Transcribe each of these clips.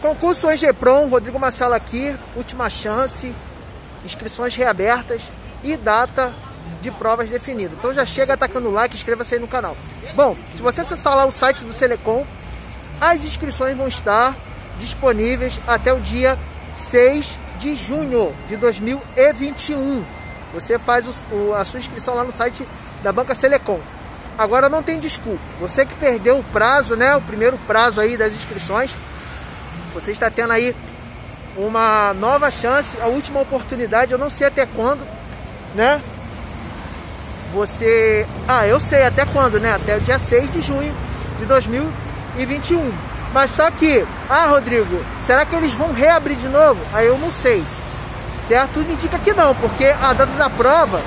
Concurso Angepron, Rodrigo Marcelo aqui, última chance, inscrições reabertas e data de provas definida. Então já chega atacando o like, inscreva-se aí no canal. Bom, se você acessar lá o site do Selecom, as inscrições vão estar disponíveis até o dia 6 de junho de 2021. Você faz o, o, a sua inscrição lá no site da Banca Selecom. Agora não tem desculpa. Você que perdeu o prazo, né? O primeiro prazo aí das inscrições, você está tendo aí uma nova chance, a última oportunidade, eu não sei até quando, né? Você. Ah, eu sei até quando, né? Até o dia 6 de junho de 2021. Mas só que, ah, Rodrigo, será que eles vão reabrir de novo? Aí eu não sei. Certo? Tudo indica que não, porque a data da prova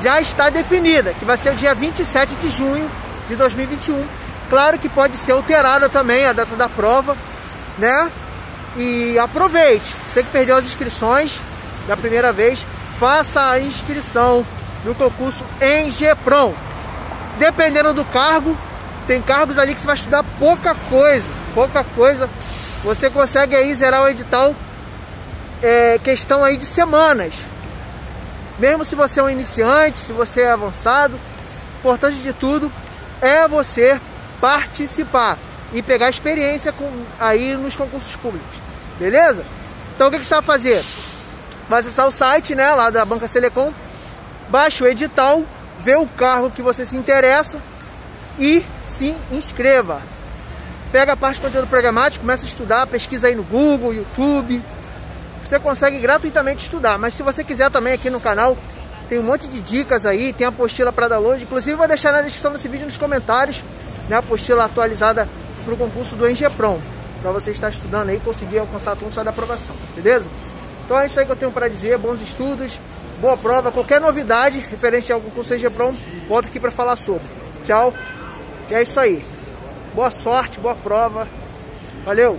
já está definida, que vai ser o dia 27 de junho de 2021. Claro que pode ser alterada também a data da prova, né? E aproveite. Você que perdeu as inscrições da primeira vez, faça a inscrição no concurso em GEPROM. Dependendo do cargo, tem cargos ali que você vai estudar pouca coisa, pouca coisa. Você consegue aí zerar o edital é, questão aí de semanas. Mesmo se você é um iniciante, se você é avançado, importante de tudo é você participar e pegar experiência com, aí nos concursos públicos. Beleza? Então o que, que você vai fazer? Vai acessar o site né, lá da Banca Selecom, baixa o edital, vê o carro que você se interessa e se inscreva. Pega a parte de conteúdo programático, começa a estudar, pesquisa aí no Google, YouTube. Você consegue gratuitamente estudar, mas se você quiser também aqui no canal, tem um monte de dicas aí, tem a apostila para download. Inclusive vou deixar na descrição desse vídeo nos comentários, né, a apostila atualizada para o concurso do Engepron para você estar estudando aí e conseguir alcançar a só da aprovação, beleza? Então é isso aí que eu tenho para dizer, bons estudos, boa prova, qualquer novidade referente ao concurso Engepron, volta aqui para falar sobre. Tchau, e é isso aí. Boa sorte, boa prova, valeu!